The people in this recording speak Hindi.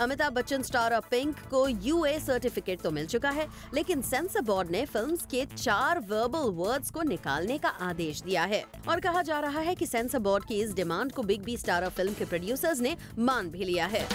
Amitabh Bachchan star of Pink को यूए सर्टिफिकेट तो मिल चुका है, लेकिन सेंसर बोर्ड ने फिल्म्स के चार वर्बल वर्ड्स को निकालने का आदेश दिया है और कहा जा रहा है कि सेंसर बोर्ड की इस डिमांड को big B star of film के प्रोड्यूसर्स ने मान भी लिया है।